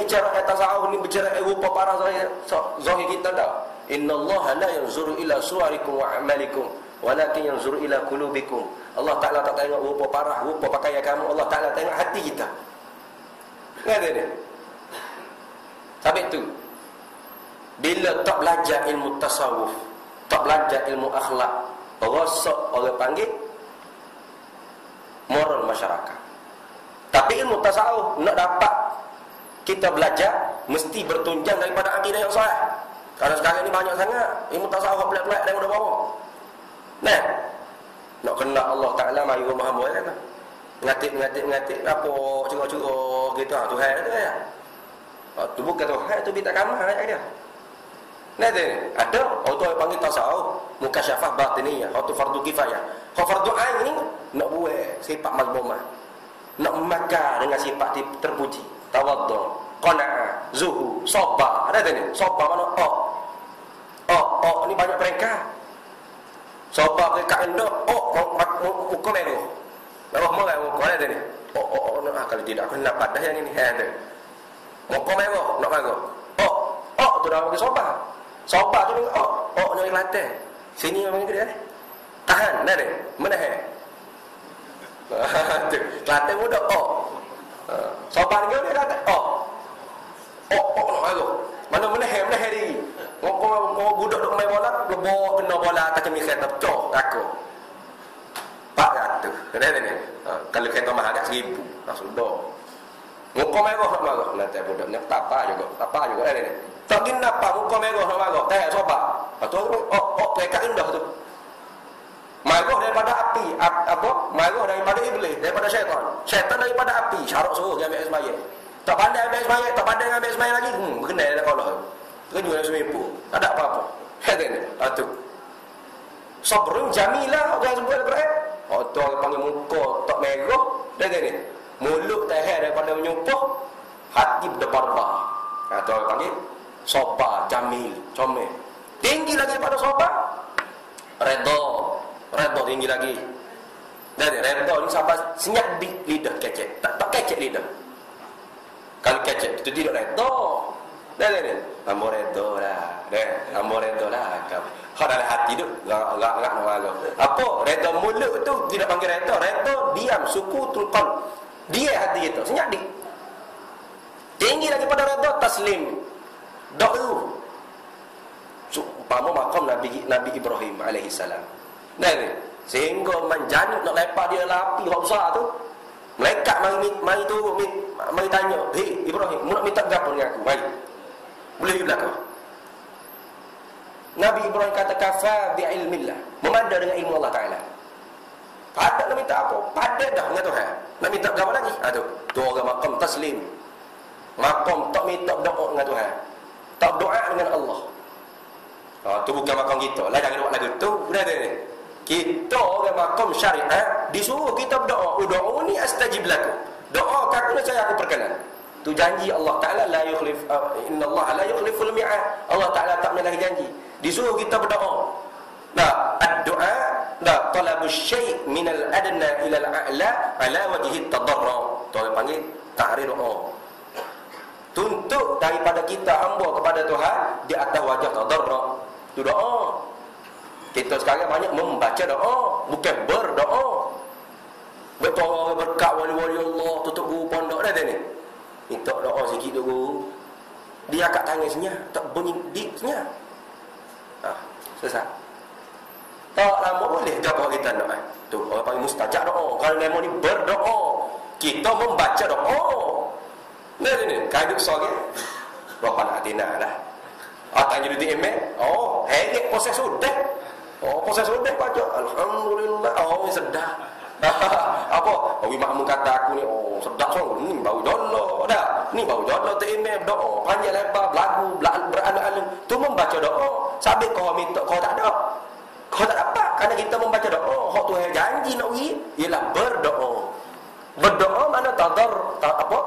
bicara atas tasawuf ni bicara rupa para zahir zahir kita tak. Inna Allah la yanzuru ila suwarikum wa amalikum walakin yanzuru ila qulubikum. Allah Taala tak tengok rupa parah rupa pakaian kamu. Allah Taala tengok hati kita. Ngerti ni Sampai tu. Bila tak belajar ilmu tasawuf Tak belajar ilmu akhlak Rosak orang panggil Moral masyarakat. Tapi ilmu tasawuf Nak dapat Kita belajar Mesti bertunjang daripada akidah yang sahih. Karena sekarang ni banyak sangat Ilmu tasawuf pelik-pelik daripada bawah. Nah Nak kena Allah Ta'ala Mari rumah hamba kan Ngatik, ngatik, ngatik Apa curah-curah gitu. Ha, Tuhan tu ya. Ha, Tu bukan Tuhan tu Bita kamar ayat dia. Nah tu. Ada Orang tu panggil tasawuf. Muka syafah batiniyah tu fardu kifayah. Kalau fardu ain ni Nak buat sifat mazmumah. Nak makan dengan sifat terpuji Tawaddu Qana'ah Zuhu Soba Ada tu ni Soba mana Oh Oh Oh ni banyak mereka Soba ke kain dah Oh Muka merah Bawah merah muka ada ni. Oh, oh, oh, nak, kalau tidak aku nak padah yang ini. Ada. Muka merah, nak marah. Oh, oh, tu dah bagi sopa. Sopa tu ni, oh, oh, nyari latte. Sini yang dia ni. Tahan, ni. Mana he? Latte muda, oh. Sopa ni dia kata, oh. Oh, oh, nak marah. Mana mana he, mana ni. Muka, muka budak duk main bola, bawa kena bola atas cermin kereta, pecah, aku. Pak ratus. Kena ni. Ha, kalau kereta mahal agak seribu. Ha, sudah. Muka merah nak marah. Nanti budak ni tak apa juga. Tak apa juga. Ni. Tak kena apa muka merah nak marah. Tak sopa. Ha, tu aku, oh, oh, mereka indah tu. Marah daripada api. Ap, apa? Marah daripada iblis. Daripada syaitan. Syaitan daripada api. Syarat suruh dia ambil semayah. Tak pandai ambil semayah. Tak pandai ambil semayah lagi. Hmm, kena dia kalau. Terkejut dalam semipu. Tak ada apa-apa. Kata ni. Ha, tu. Sabrun jamilah. Orang sebut Al-Quran. Oh tu orang panggil muka tak merah Dia ni Mulut tahan daripada menyumpah Hati berdebar-bar ha, Tu orang panggil Soba, jamil, comel Tinggi lagi daripada soba Redha Redha tinggi lagi Dan redha ni sampai senyap di lidah kecek Tak, tak kecek lidah Kalau kecek itu tidak redha Dan ni Amor redha lah Dan Amor redha lah Kau dalam hati tu Gak gak malu. Apa? Reda mulut tu tidak panggil reda. Reda diam suku tulqan. Dia hati kita. Senyap di. Tinggi lagi pada reda taslim. Do'u. Umpama makam Nabi Nabi Ibrahim alaihi salam. Dan sehingga menjanyuk nak lepak dia lapi hak besar tu. Malaikat mari mari tu mari tanya, "Hei Ibrahim, mu nak minta gapo dengan aku?" Mari. Boleh di belakang. Nabi Ibrahim kata kafa bi ilmillah. Memanda dengan ilmu Allah Taala. Pada nak minta apa? Pada dah dengan Tuhan. Nak minta apa lagi? Ha tu. Orang makam taslim. Makam tak minta doa dengan Tuhan. Tak doa dengan Allah. Ha tu bukan makam kita. Lah jangan buat lagu tu. Sudah ada ni. Kita orang makam syariat disuruh kita berdoa. Doa ni astajib lakum. Doa aku nak saya aku perkenan. Tu janji Allah Taala la yukhlif uh, inna Allah la yukhliful mi'ad. Allah Taala tak menahi janji. Disuruh kita berdoa. Nah, ad-du'a la talabu syai' min al-adna ila al-a'la ala wajhi at-tadarru. Tu panggil ta'rir doa. Tuntut daripada kita hamba kepada Tuhan di atas wajah tadarru. Tu doa. Kita sekarang banyak membaca doa, bukan berdoa. Betul berkat wali-wali Allah tutup guru pondok dah ni. Minta doa sikit dulu. Dia kat tangan senyap, tak bunyi dik senyap. Ha, selesai. Tak lama boleh jawab kita nak. Eh. Tu orang panggil mustajab doa. Kalau memang ni berdoa, kita membaca doa. Nah ni, kaya duk sore. Berapa nak tina lah. Ah, tanya di. Oh, hei, proses sudah. Oh, proses sudah baca. Alhamdulillah. Oh, sedap. apa? Oh, makmum kata aku ni, oh, sedap so. Ni bau jodoh dah. Ni bau jodoh tu email doa. Panjang lebar, belagu, beranak-anak. Tu membaca doa. Sampai kau minta kau tak ada. Kau tak dapat kerana kita membaca doa. Hak Tuhan janji nak pergi ialah berdoa. Berdoa mana tadar tak apa?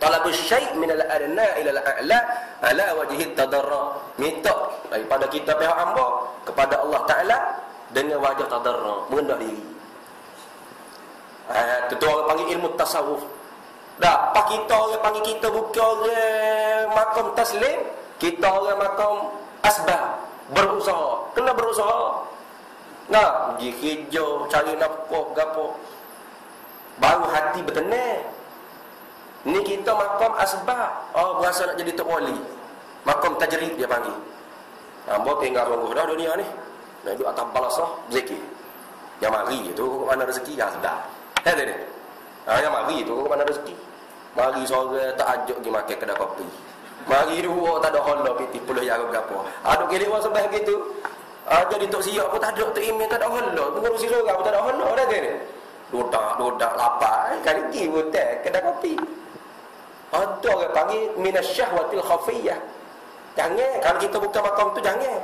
Talabus syai' min al-adna ila al-a'la ala wajhi tadarra. Minta daripada kita pihak hamba kepada Allah Taala dengan wajah tadarra, merendah diri. Ah, itu orang panggil ilmu tasawuf. Dah, pak kita orang panggil kita bukan orang makam taslim, kita orang makam asbab. Berusaha. Kena berusaha. Nah, pergi kerja, cari nafkah, gapo. Baru hati bertenang. Ni kita makam asbab. Oh, berasa nak jadi tok wali. Makam tajrid dia panggil. Hamba tinggal tunggu dah dunia ni. Nak duduk atas balasah, zikir. Yang mari tu mana rezeki yang sedar. Eh dia. Ha, yang mari tu mana rezeki. Mari sore tak ajak pergi makan kedai kopi. Mari dua tak ada hola piti puluh yang gapo. Ada kiri orang sebab gitu. Ha, jadi tok siap pun tak ada tok email tak ada hola. Tunggu si sorang pun tak ada hola dah dia. Dodak, dodak lapar. Kali pergi hotel kedai kopi. Ada orang panggil minasyahwatil khafiyah. Jangan kalau kita buka makam tu jangan.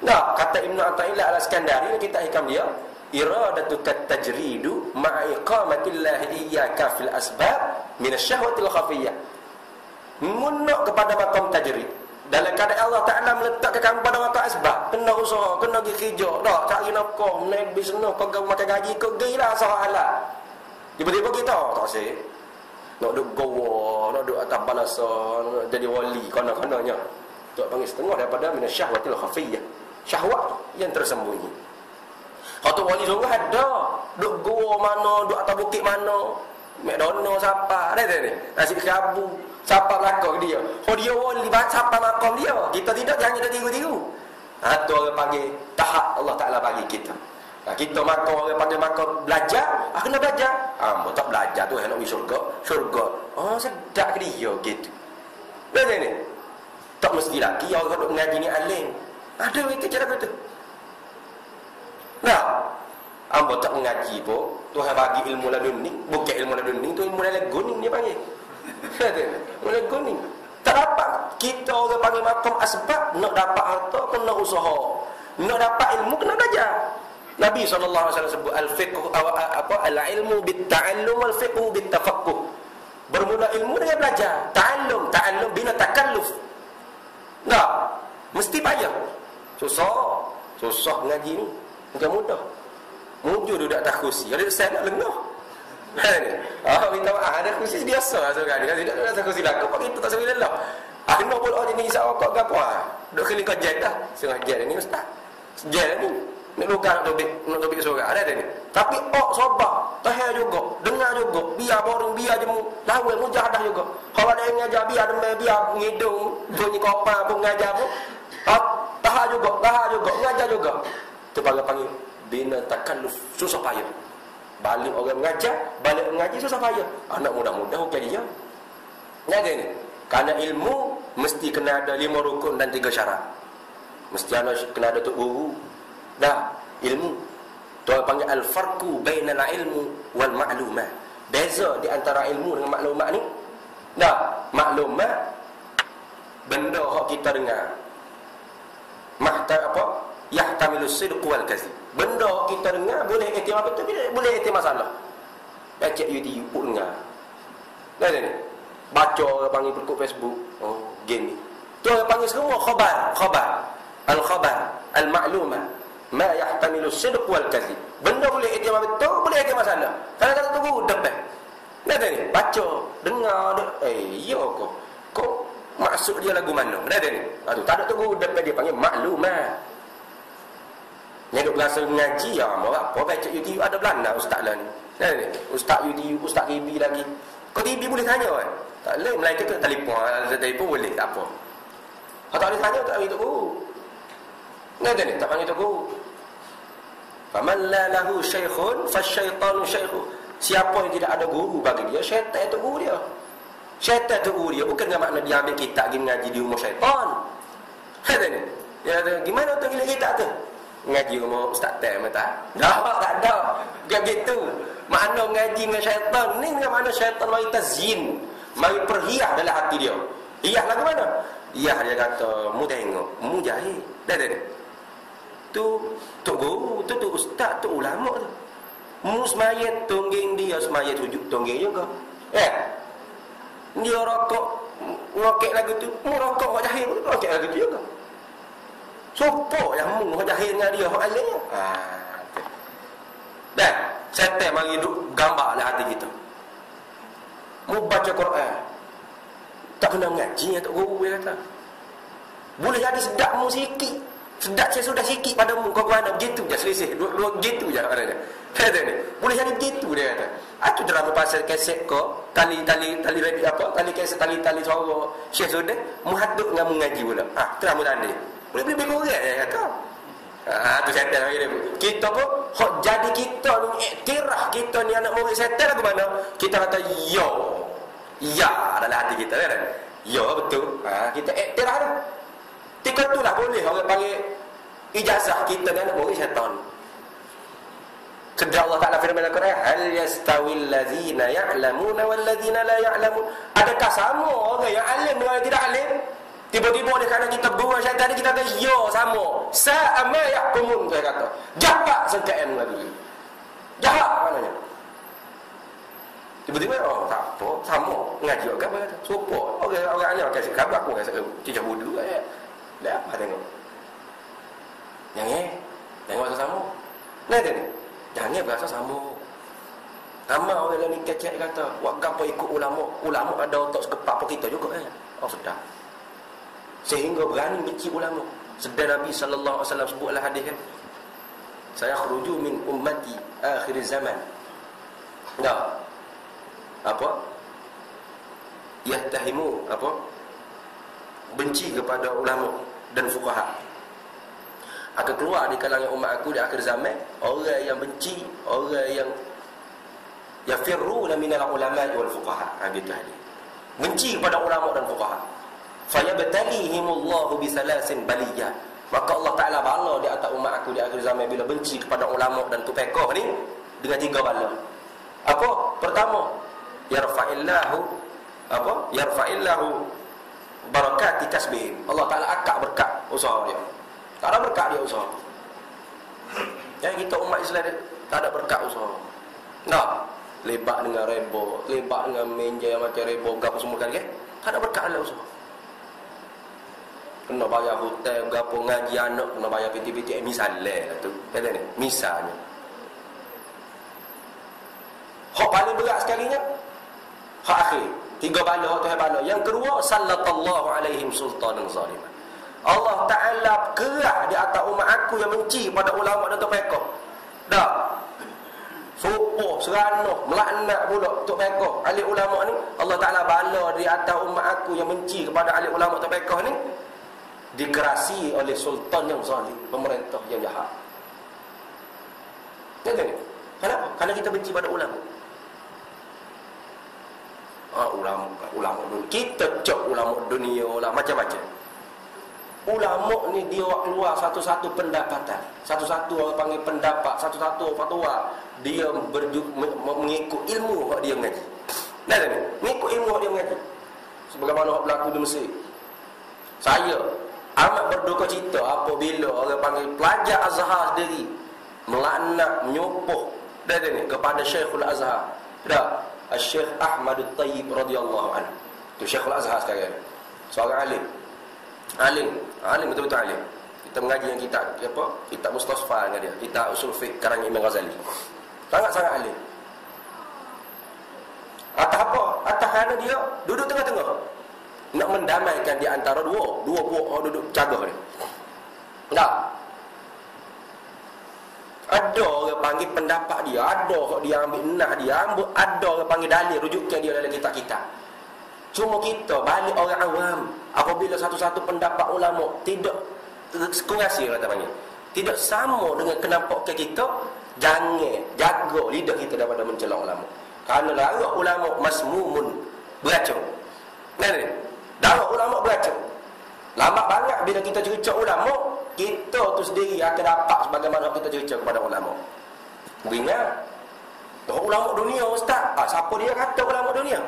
Nah, kata Ibn Athaillah al-Iskandari kita hikam dia, iradatu tajridu ma'a iqamatillah iyyaka fil asbab min asyahwatil khafiyah. Munak kepada makam tajrid. Dalam keadaan Allah Ta'ala meletakkan kamu pada makam asbab. Kena usaha, kena pergi kerja. Tak, cari nafkah, naik bisnes, kau makan gaji, kau gay lah sahalah. Tiba-tiba kita, tak sih. Nak duduk gowa, nak duduk atas balasa, nak jadi wali, kena-kenanya. Tak panggil setengah daripada min asyahwatil khafiyah syahwat yang tersembunyi. Kata wali sungguh ada. Duk gua mana, duk atas bukit mana. McDonald siapa? Ada ni. Nasi kerabu. Siapa belakang dia? Oh dia wali, siapa makam dia? Kita tidak jangan kita tiru-tiru. Ha, tu orang panggil tahap Allah Ta'ala bagi kita. Ha, kita makan orang panggil makan belajar. Ha, kena belajar. Ha, tak belajar tu nak pergi syurga. Syurga. Oh sedap ke dia gitu. Belajar ni. Tak mesti lagi orang duk mengaji ni alim. Ada itu cara kata. Nah, ambo tak mengaji pun, Tuhan bagi ilmu laduni, bukan ilmu laduni, tu ilmu guning dia panggil. ilmu laduni guning. Tak dapat kita orang panggil makam asbab nak dapat harta kena usaha. Nak dapat ilmu kena belajar. Nabi SAW sebut al-fiqh apa al-ilmu bit-ta'allum wal-fiqh bit-tafaqquh. Bermula ilmu dengan belajar. Ta'allum, ta'allum bina takalluf. Nah, mesti payah. Susah. Susah mengaji ni. Bukan mudah. Mujur duduk atas kursi. Ada saya nak lengah. Kan? Ah, minta maaf. Ada kursi biasa sekarang. Dia tidak ada kursi lah. Kau kita tak sambil lelah. Ah, boleh oh, jenis isap rokok ke apa? Duduk kali kau jet dah. Setengah jet ni ustaz. Jet ni. Nak luka nak tobik. Nak tobik surat. Ada ada ni. Tapi oh sobat. Tahir juga. Dengar juga. Biar boring. Biar jemu. Lawai mujahadah juga. Kalau ada yang ngajar. Biar demai. Biar ngidung. Bunyi kopan pun ngajar pun. Ah, tahap juga, tahap juga, mengajar juga. Itu panggil bina takalluf susah payah. Balik orang mengajar, balik mengaji susah payah. Anak muda-muda okey dia. Jaga ni. Karena ilmu mesti kena ada lima rukun dan tiga syarat. Mesti ada kena ada tu guru. Dah, ilmu. Tu panggil al-farqu bainal ilmu wal ma'lumah. Beza di antara ilmu dengan maklumat ni. Dah, maklumat benda hak kita dengar. Mahta apa? Yahtamilu sidq wal kazib benda kita dengar boleh ihtimal betul boleh ihtimal salah baca YouTube pun dengar. Dah ni baca orang panggil berikut Facebook. Oh game ni. Tu orang panggil semua khabar khabar. Al khabar al ma'lumah ma yahtamilu sidq wal kazib benda boleh ihtimal betul boleh ihtimal salah kadang-kadang tunggu depan dah ni baca dengar eh iya kok kok Maksud dia lagu mana? Dah ada ni. Ha, tu. Tak ada tunggu depan dia panggil maklumah. Yang duk berasa mengaji ya, mau apa baca YouTube ada Belanda ustaz lah ni. Dah ni. Ustaz YouTube, ustaz TV lagi. Kau TV boleh tanya kan? Tak boleh Melayu tu telefon, telefon boleh tak apa. Kau tak boleh tanya tak panggil tunggu. Ada ni, tak panggil tunggu. Faman la lahu syaikhun fasyaitanu syaikhu. Siapa yang tidak ada guru bagi dia, syaitan itu guru dia. Syaitan tu guru dia bukan dengan makna dia ambil kitab pergi mengaji di rumah syaitan. Kata ni. Ya gimana tu gila kitab tu? Mengaji rumah ustaz tak tak? Dah tak ada. Bukan gitu. Makna mengaji dengan syaitan ni dengan makna syaitan mari tazyin, mari perhias dalam hati dia. Hias lagu mana? Hias dia kata, mu tengok, mu jahil. Dah dah. Tu tu guru, tu tu ustaz, tu ulama tu. Mu semaya tungging dia, semaya tujuk tungging juga. Eh, dia rokok ngokek lagu tu mu rokok hak jahil tu rokok lagu tu juga sopo yang mu hak jahil dengan dia alim ha dan setan mari duk gambar dalam hati kita Mau baca Quran. Tak kena ngaji tak guru dia kata. Boleh jadi sedap mu sikit. Sedap saya sudah sikit padamu. Kau mana begitu je selisih. Dua, dua begitu je katanya. Kata ni. Boleh jadi begitu dia kata. Aku drama pasal keset kau. Tali, tali, tali, tali apa? Tali keset, tali, tali suara. Syekh sudah. Muhaduk dengan mengaji pula. Ah, drama tadi. Boleh lebih kurang dia kata. Ah, tu setan lagi dia. Kita pun hok jadi kita ni iktiraf kita ni anak murid setan ke mana? Kita kata yo. Ya dalam hati kita kan. Yo betul. Ah, kita iktiraf dah. Tika itulah boleh orang panggil ijazah kita ni anak murid setan. Kedua Allah Ta'ala firman Al-Quran Hal yastawil lazina ya'lamuna wal lazina la ya'lamun Adakah sama orang yang alim dengan yang tidak alim? Tiba-tiba oleh kerana kita gurau syaitan ni kita kata ya sama. Sa'ama yahkumun saya kata. Jahat sangkaan lagi. Jahat maknanya. Tiba-tiba oh tak apa, sama ngaji orang kata. Support. Orang orang ni orang kasih khabar aku rasa cicak bodoh ya. Dah apa tengok. Yang ni tengok sama. Nah dia ni. Jangan berasa sama. Nama orang ni kecek kata, "Wak gapo ikut ulama? Ulama ada otak sekepak apa kita juga eh." Oh sudah sehingga berani benci ulama. Sedar Nabi wasallam sebutlah hadis kan. Saya khruju min ummati akhir zaman. Nah. Apa? Yahtahimu apa? Benci kepada ulama dan fuqaha. Akan keluar di kalangan umat aku di akhir zaman orang yang benci, orang yang yafirruna minal ulama wal fuqaha. Ha hadis. Benci kepada ulama dan fuqaha fayabtalihimullahu bisalasin baliyah maka Allah Taala bala di atas umat aku di akhir zaman bila benci kepada ulama dan tupekoh ni dengan tiga bala apa pertama yarfa'illahu apa yarfa'illahu barakati kasbih Allah Taala akak berkat usaha dia. Tak ada berkat dia usaha. Yang kita umat Islam dia, tak ada berkat usaha. Nah lebat dengan rebo lebat dengan menja yang macam rebo gapo semua kan ke tak ada berkat dalam usaha. Kena bayar hotel berapa ngaji anak kena bayar PT-PT misalnya lah tu. Kata ni misalnya. Hak paling berat sekalinya hak akhir tiga bala tuhan bala yang kedua sallallahu alaihim sultanan zalimah Allah Ta'ala kerah di atas umat aku yang benci pada ulama dan topeko dah Supo, seranoh, melaknat pula Tok Pekoh, ahli ulama ni Allah Ta'ala bala di atas umat aku yang benci kepada ahli ulama Tok Pekoh ni dikerasi oleh sultan yang zalim, pemerintah yang jahat. Kenapa? Kenapa? Karena kita benci pada ulama. Ah, ulama, ulama dunia. Kita cok ulama dunia lah, macam-macam. Ulama ni dia keluar satu-satu pendapatan. Satu-satu orang panggil pendapat, satu-satu fatwa. Dia berju, mengikut ilmu yang dia mengaji. Nah, ni, mengikut ilmu yang dia mengaji. Sebagaimana berlaku di Mesir. Saya amat berduka cita apabila orang panggil pelajar Azhar sendiri melaknat menyupuh dah ni kepada Syekhul Azhar dah Syekh Ahmad Tayyib radhiyallahu anhu. Tu Syekhul Azhar sekarang. Seorang alim. Alim. Alim betul-betul alim. Kita mengaji yang kita apa kita Mustafa dengan dia. Kita usul fiqh karang Imam Ghazali. Sangat-sangat alim. Atas apa? Atas kerana dia duduk tengah-tengah. Nak mendamaikan di antara dua. Dua orang duduk jaga ni tak ada orang panggil pendapat dia ada orang dia ambil nah dia ada orang panggil dalil rujukkan dia dalam kitab kita. Cuma kita balik orang awam apabila satu-satu pendapat ulama tidak sekurasi kata panggil. Tidak sama dengan kenampak kita jangan jaga lidah kita daripada mencela ulama. Kerana larang ulama masmumun beracun. Nah, Darah ulama beracun. Lama banyak bila kita cerita ulama, kita tu sendiri akan dapat sebagaimana kita cerita kepada ulama. Beringat. Darah ulama dunia ustaz. Ah, siapa dia kata ulama dunia?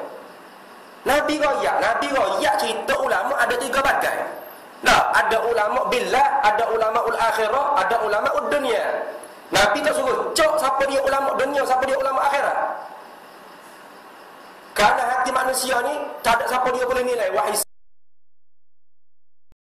Nabi Raya, Nabi Raya cerita ulama ada tiga bagai. Nah, ada ulama billah, ada ulama ul akhirah, ada ulama ul dunia. Nabi tak suruh cok siapa dia ulama dunia, siapa dia ulama akhirat. Kerana hati manusia ni tak ada siapa dia boleh nilai wahai